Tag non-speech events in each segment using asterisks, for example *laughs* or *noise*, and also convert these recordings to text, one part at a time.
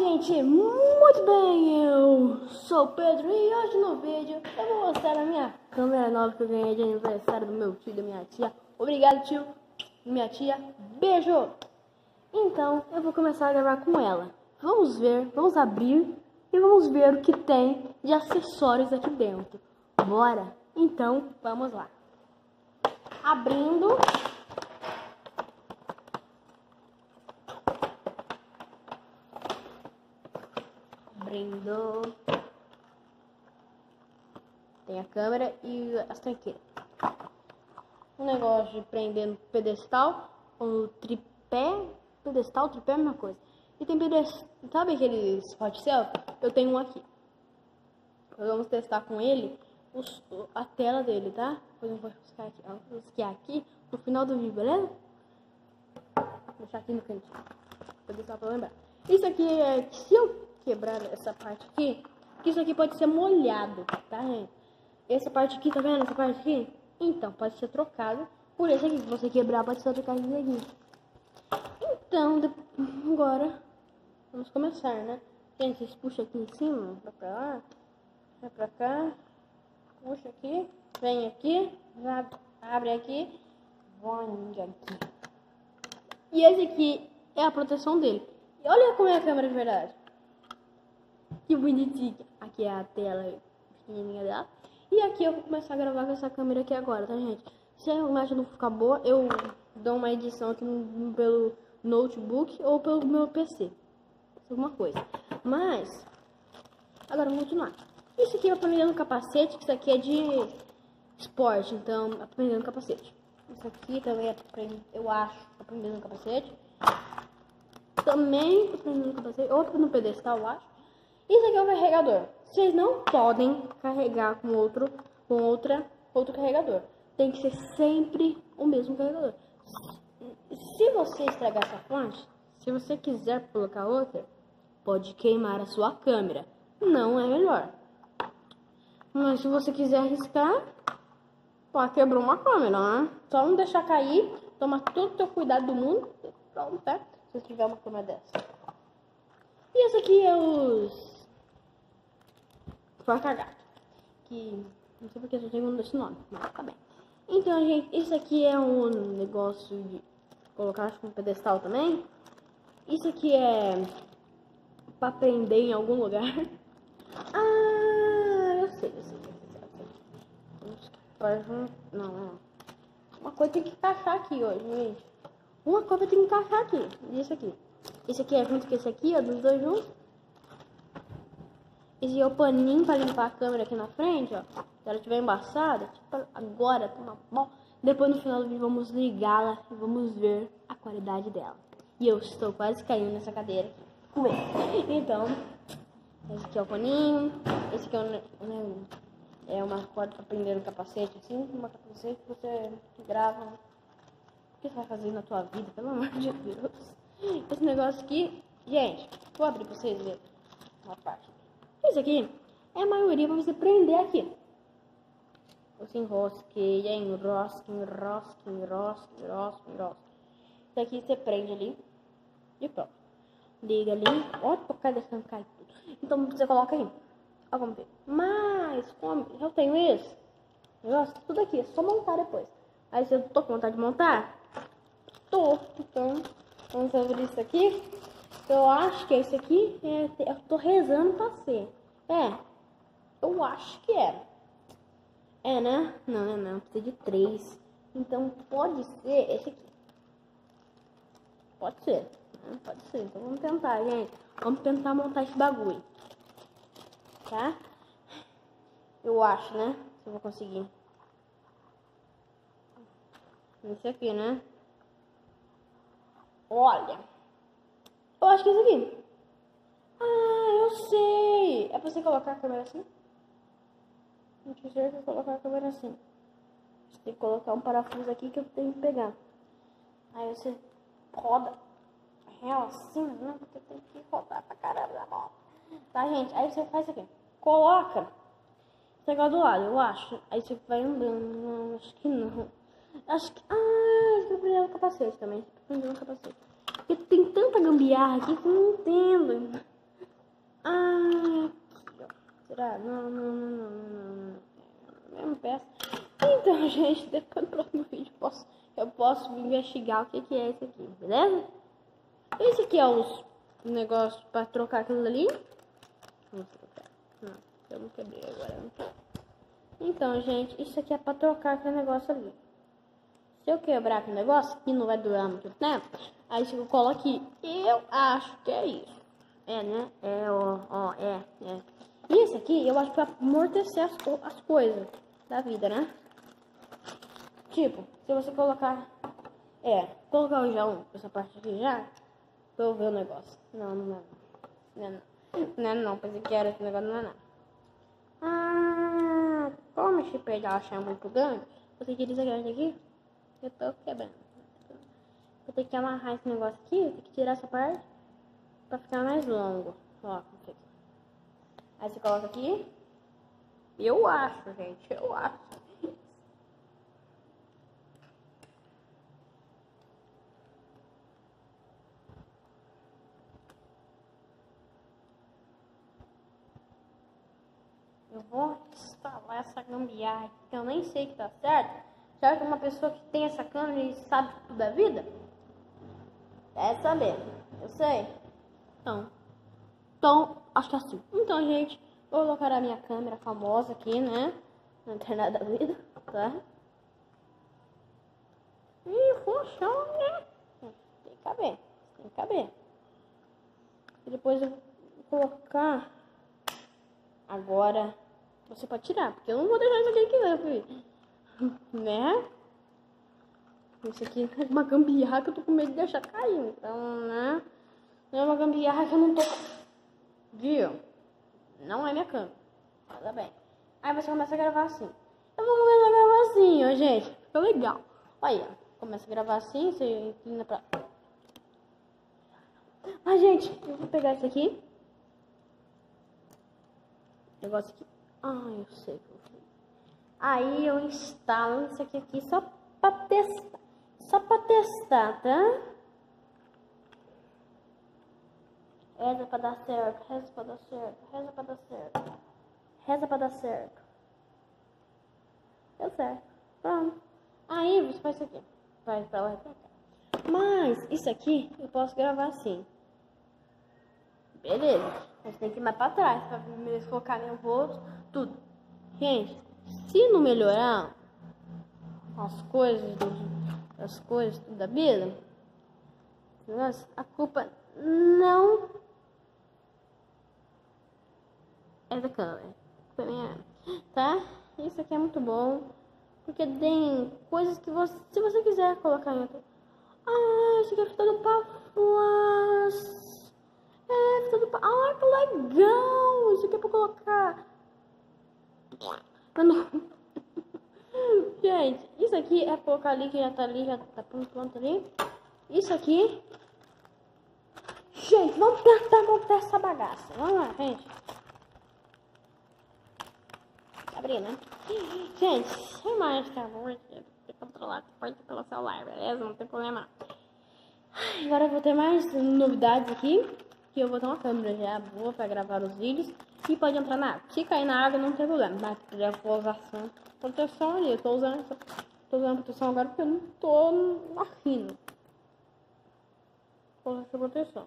gente, muito bem, eu sou o Pedro e hoje no vídeo eu vou mostrar a minha câmera nova que eu ganhei de aniversário do meu tio e da minha tia. Obrigado tio, minha tia, beijo! Então eu vou começar a gravar com ela. Vamos ver, vamos abrir e vamos ver o que tem de acessórios aqui dentro. Bora? Então vamos lá. Abrindo abrindo. Tem a câmera e as tranqueiras. Um negócio de prender no pedestal, o tripé, pedestal, tripé é a mesma coisa. E tem pedestal, sabe aquele spot selfie? Eu tenho um aqui. Nós vamos testar com ele os, a tela dele, tá? Depois eu vou buscar aqui, ó, vou buscar aqui no final do vídeo, beleza? Vou deixar aqui no cantinho. Vou deixar pra lembrar. Isso aqui é se eu quebrar essa parte aqui, que isso aqui pode ser molhado, tá, gente? Essa parte aqui, tá vendo essa parte aqui? Então, pode ser trocado por esse aqui. Se você quebrar, pode ser trocado isso aqui. Então, agora, vamos começar, né? Gente, vocês puxam aqui em cima, pra, lá, vai pra cá, puxa aqui, vem aqui, abre aqui, vonga aqui. E esse aqui é a proteção dele. E olha como é a câmera de verdade. Que bonitinha. Aqui é a tela pequenininha dela. E aqui eu vou começar a gravar com essa câmera aqui agora, tá, gente? Se a imagem não ficar boa, eu dou uma edição aqui no, pelo notebook ou pelo meu PC. Alguma coisa. Mas, agora vamos continuar. Isso aqui é aprendendo capacete, que isso aqui é de esporte, então aprendendo capacete. Isso aqui também é, eu acho, aprendendo capacete. Também aprendendo capacete, outro no pedestal, eu acho. Isso aqui é o carregador. Vocês não podem carregar com outro, com outra, outro carregador. Tem que ser sempre o mesmo carregador. Se você estragar essa fonte, se você quiser colocar outra, pode queimar a sua câmera. Não é melhor. Mas se você quiser arriscar, pode quebrar uma câmera, né? Só não deixar cair, toma todo o teu cuidado do mundo. Pronto, tá? Se você tiver uma câmera dessa. E esse aqui é os Porca Gato. Que não sei porque eu tenho esse nome, mas tá bem. Então, gente, isso aqui é um negócio de colocar acho, um pedestal também. Isso aqui é pra prender em algum lugar. *laughs* Ah, eu sei, eu sei, eu sei. Não, não. Uma coisa tem que encaixar aqui hoje, gente. Uma coisa tem que encaixar aqui. Isso aqui. Esse aqui é junto com esse aqui, ó, dos dois juntos. Esse é o paninho para limpar a câmera aqui na frente, ó. Se ela estiver embaçada, tipo agora, tá bom. Depois no final do vídeo vamos ligá-la e vamos ver a qualidade dela. E eu estou quase caindo nessa cadeira aqui. *laughs* Então, esse aqui é o paninho. Esse aqui é, um, é uma corda para prender no capacete, assim. Uma capacete que você grava. O que você vai fazer na tua vida, pelo amor de Deus? Esse negócio aqui, gente, vou abrir para vocês verem uma parte. Isso aqui é a maioria para você prender aqui. Você enrosqueia, enrosca, enrosca, enrosca, enrosca, enrosca. Isso aqui você prende ali e pronto. Liga ali, ó, tocar deixando cair tudo. Então você coloca aí. Ó, vamos ver. Mas, como eu tenho isso, negócio, tudo aqui, é só montar depois. Aí você tô com vontade de montar? Tô. Então, vamos abrir isso aqui. Eu acho que esse aqui, é, eu tô rezando pra ser. É, eu acho que é. É, né? Não, não, precisa de três. Então pode ser esse aqui. Pode ser. Né? Pode ser. Então vamos tentar, gente. Vamos tentar montar esse bagulho. Tá? Eu acho, né? Se eu vou conseguir. Esse aqui, né? Olha. Eu acho que é esse aqui. Ah, eu sei. É pra você colocar a câmera assim? Não certeza de colocar a câmera assim. Você tem que colocar um parafuso aqui que eu tenho que pegar. Aí você roda real assim, né? Porque tem que rodar pra caramba da moto. Tá, gente? Aí você faz aqui. Coloca. Esse negócio do lado, eu acho. Aí você vai andando. Não, acho que não. Acho que. Ah, você prender o capacete também. Prender o capacete. Porque tem tanta gambiarra aqui que eu não entendo. Ah, aqui, ó. Será? Não, não, não, não, não, não. É a mesma peça. Então, depois do próximo vídeo posso, eu posso investigar o que, que é isso aqui, beleza? Esse aqui é os negócios pra trocar aquilo ali. Vamos trocar. Não, eu não quebrei agora. Não então, gente, isso aqui é pra trocar aquele negócio ali. Se eu quebrar aquele negócio, que não vai durar muito tempo, aí eu coloco aqui. Eu acho que é isso. É, né? É, ó, ó, é, é. Isso aqui eu acho que é pra amortecer as, as coisas da vida, né? Tipo, se você colocar. É, colocar o já um, essa parte aqui já, pra eu ver o negócio. Não, não é não. Não é não. Não é não, pensei que era esse negócio, não é não. Ah, como esse pedaço é muito grande, você tira isso grande aqui, eu tô quebrando. Vou ter que amarrar esse negócio aqui, ter que tirar essa parte pra ficar mais longo. Ó. Aí você coloca aqui. Eu acho, gente, eu acho. Eu vou instalar essa gambiarra que eu nem sei que tá certo. Será que uma pessoa que tem essa câmera e sabe tudo da vida? É saber. Eu sei. Então. Então, acho que é assim. Então, gente, vou colocar a minha câmera famosa aqui, né? Na internet da vida, tá? E funciona. Tem que caber. Tem que caber. E depois eu vou colocar Agora, você pode tirar, porque eu não vou deixar isso aqui, não, filho. Né? Isso aqui é uma gambiarra que eu tô com medo de deixar cair. Então, né? Não é uma gambiarra que eu não tô... Viu? Não é minha câmera. Tá bem. Aí você começa a gravar assim. Eu vou começar a gravar assim, ó, gente. Fica legal. Olha, começa a gravar assim, você inclina pra... Mas, gente, eu vou pegar isso aqui negócio aqui. Ah, eu sei que eu fiz. Aí eu instalo isso aqui, aqui só pra testar. Só pra testar, tá? Reza pra dar certo, reza pra dar certo, reza pra dar certo. Reza pra dar certo. Deu certo. Pronto. Aí você faz isso aqui. Vai pra lá e pra cá. Mas isso aqui eu posso gravar assim. Beleza. Mas tem que ir mais pra trás pra me focar meu rosto, tudo. Gente, se não melhorar as coisas, as coisas da vida, a culpa não é da câmera. Tá? Isso aqui é muito bom. Porque tem coisas que você, se você quiser colocar em. Ah, isso aqui é todo pra flash. É, tudo. Ah, que legal! Isso aqui é pra colocar. Não. *laughs* Gente, isso aqui é colocar ali que já tá ali, já tá pronto, pronto ali. Isso aqui. Gente, vamos tentar montar essa bagaça. Vamos lá, gente. Abrir, né? Gente, sem mais vou controlar pelo celular, beleza? Não tem problema. Agora eu vou ter mais novidades aqui que eu vou ter uma câmera já boa para gravar os vídeos e pode entrar na água. Se cair na água não tem problema, mas já vou usar proteção ali. Eu tô usando, essa, tô usando proteção agora porque eu não tô afino. Vou usar essa proteção.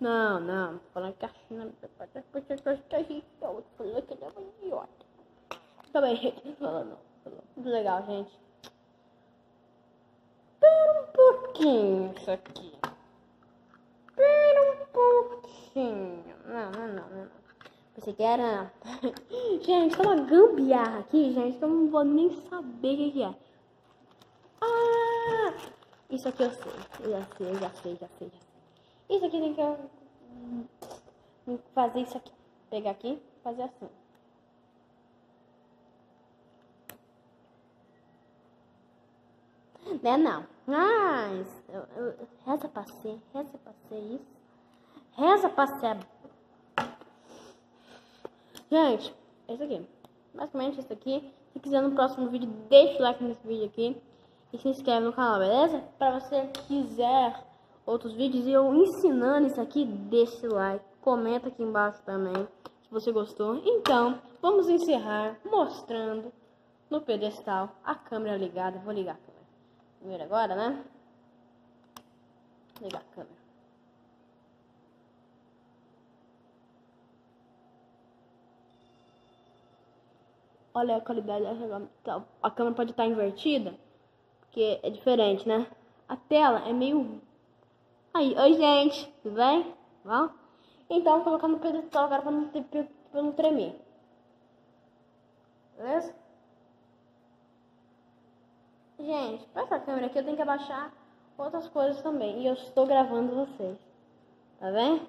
Não, não, tô falando que a China depois que eu estou falando que ele é um idiota. Também, gente, falando, falando. Muito legal, gente. Espera um pouquinho isso aqui. Pouquinho. Não, não, não, não. Pensei que era. gente, tem uma gambiarra aqui, gente, que eu não vou nem saber o que, que é. Ah! Isso aqui eu sei. Eu já sei, eu já sei, já sei, já sei. Isso aqui tem que fazer isso aqui. Pegar aqui fazer assim. Né não. Mas, eu, eu, reza pra ser, reza pra ser isso. Reza pra. Gente, é isso aqui. Basicamente isso aqui. Se quiser no próximo vídeo, deixa o like nesse vídeo aqui. E se inscreve no canal, beleza? Pra você quiser outros vídeos e eu ensinando isso aqui, deixa esse like, comenta aqui embaixo também se você gostou. Então, vamos encerrar mostrando no pedestal a câmera ligada. Vou ligar a câmera. Primeiro agora, né? Ligar a câmera. Olha a qualidade dessa câmera. Tá, a câmera pode estar invertida, porque é diferente, né? A tela é meio... Aí, oi gente, tudo bem? Bom? Então, vou colocar no pedestal agora pra não, ter, pra não tremer. Beleza? Gente, pra essa câmera aqui eu tenho que abaixar outras coisas também. E eu estou gravando vocês. Tá vendo?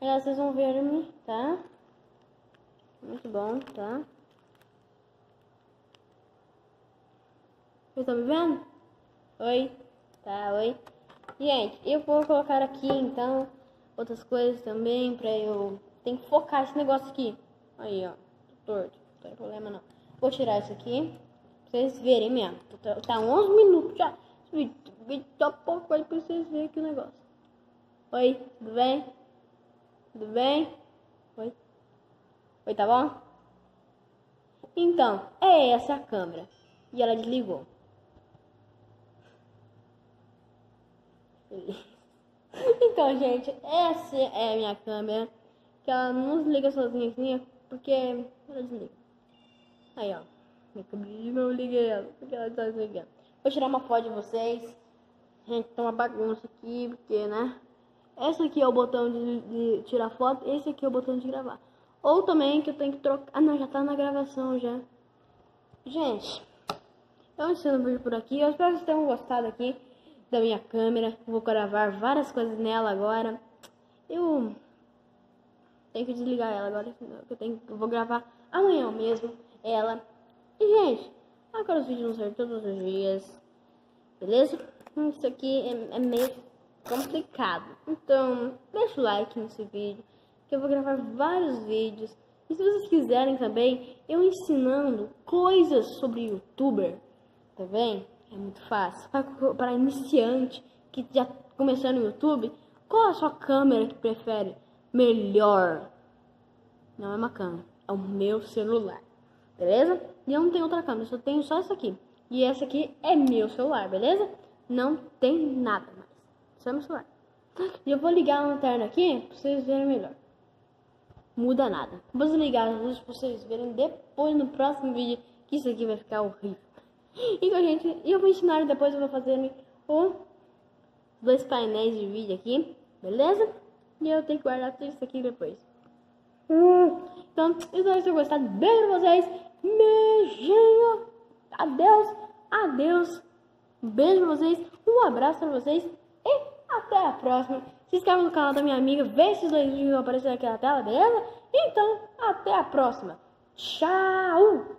Agora vocês vão ver-me, tá? Muito bom, tá? Vocês estão me vendo? Oi? Tá, oi? Gente, eu vou colocar aqui, então, outras coisas também pra eu... Tem que focar esse negócio aqui. Aí, ó. Torto. Não tem problema, não. Vou tirar isso aqui. Pra vocês verem mesmo. Tá, tá 11 minutos já. Esse tá pouco aí pra vocês verem aqui o negócio. Oi, tudo bem? Tudo bem? Oi? Oi, tá bom? Então, é essa a câmera. E ela desligou. *laughs* Então, gente, essa é a minha câmera. Que ela não desliga sozinha assim, porque ela desliga. Aí, ó. Minha câmera não liguei ela, porque ela tá desligando. Vou tirar uma foto de vocês. Gente, tá uma bagunça aqui, porque, né? Esse aqui é o botão de, de tirar foto, esse aqui é o botão de gravar. Ou também que eu tenho que trocar... Ah, não, já tá na gravação já. Gente, eu ensino o vídeo por aqui. Eu espero que vocês tenham gostado aqui da minha câmera. Vou gravar várias coisas nela agora. Eu tenho que desligar ela agora. Eu, tenho, eu vou gravar amanhã mesmo ela. E, gente, agora os vídeos vão sair todos os dias. Beleza? Isso aqui é, é meio complicado. Então, deixa o like nesse vídeo. Que eu vou gravar vários vídeos. E se vocês quiserem também, eu ensinando coisas sobre youtuber. Tá vendo? É muito fácil. Para iniciante que já começou no YouTube, qual a sua câmera que prefere melhor? Não é uma câmera, é o meu celular. Beleza? E eu não tenho outra câmera, só tenho só essa aqui. E essa aqui é meu celular, beleza? Não tem nada mais. Só meu celular. E eu vou ligar a lanterna aqui pra vocês verem melhor. Muda nada. Vou desligar as luzes pra vocês verem depois no próximo vídeo que isso aqui vai ficar horrível. Então, gente, eu vou ensinar depois, eu vou fazer os dois painéis de vídeo aqui, beleza? E eu tenho que guardar tudo isso aqui depois. Então, espero que tenham gostado. Beijo pra vocês. Beijinho. Adeus. Adeus. beijo pra vocês. Um abraço pra vocês. E até a próxima. Se inscreva no canal da minha amiga. Vê se os dois vídeos aparecer aqui na tela, beleza? Então, até a próxima. Tchau.